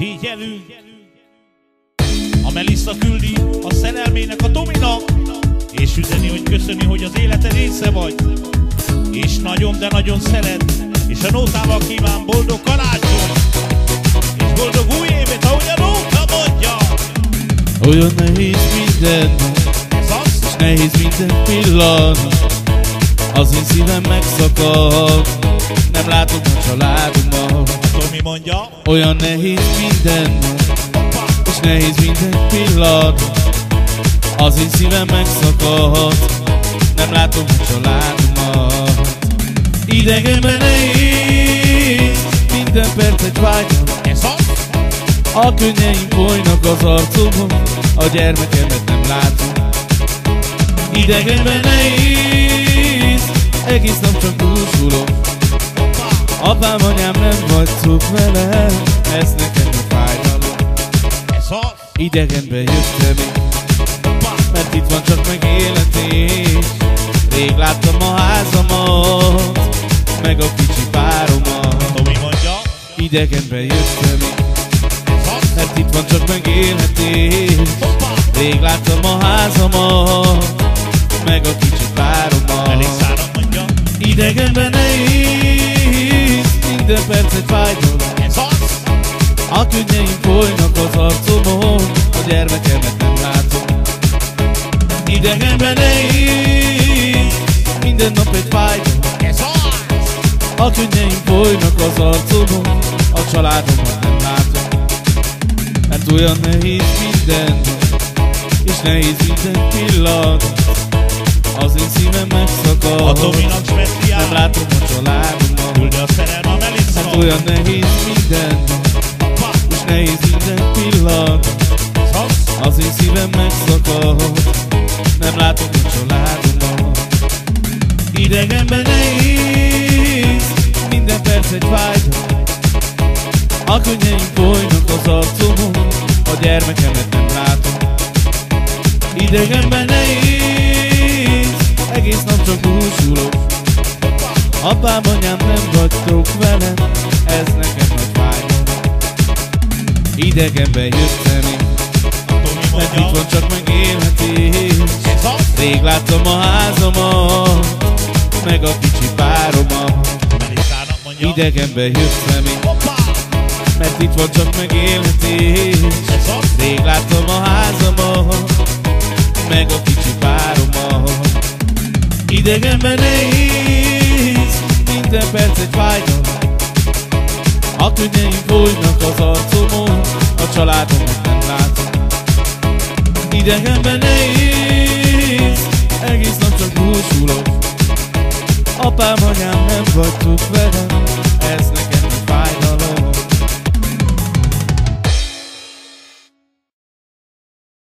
Figyelünk! A Melissa küldi a szerelmének a Tominak, és üzeni, hogy köszöni, hogy az élete része vagy, és nagyon, de nagyon szeret, és a nótával kíván boldog karácsony, és boldog új évet, ahogy a nóta mondja. Olyan nehéz minden, és nehéz minden pillanat. Az én szívem megszakad, nem látom a családomat Tomi mondja. Olyan nehéz minden, és nehéz minden pillanat Az én szívem megszakad, nem látom a családomat Idegenben nehéz, minden perc egy vágyam Ez az, A könnyeim folynak az arcomon, a gyermekemet nem látom. Idegenben nehéz, egész nap csak búsulok. Apám, anyám nem vagytok velem, ez nekem a fájdalom. ez az, jöttem én, mert itt van csak megéletés. Rég láttam a házamat, meg a kicsi páromat. Tomi mondja. Jöttem én, mert itt van csak megélhetés hoppá, Rég láttam a házamat Meg a kicsi páromat Melissára mondja. Idegenben nehéz Egy fájdalom Ez az, A könnyeim folynak az arcomon A gyermekemet nem látom. Idegenben nehéz Minden nap egy fájdalom. Ez az, A könnyeim folynak az arcomon A családomat nem látom. Mert olyan nehéz minden És nehéz minden pillanat. Az én szívem a megszakad Tominak Nem speciál. látom a családomat Küldje a szerelme a Melissa. Mert olyan nehéz minden. És nehéz minden pillanat. Az, én szívem megszakad. Nem látom a családomat Idegenben nehéz. Minden perc egy vágyam A könnyeim folynak az arcomon. A gyermekemet nem látom. Idegenben nehéz. Egész nap csak búsulok. Apám, anyám nem vagytok velem Idegenben jöttem én. Mert itt van csak megélhetés. Rég láttam a házamat Meg a kicsi páromat. Idegenbe jöttem én. Mert itt van csak megélhetés. Rég láttam a házamat Meg a kicsi páromat. Idegenben nehéz Minden perc egy fájdalom. A könnyeim folynak az arcomon Családomat nem látom Idegenben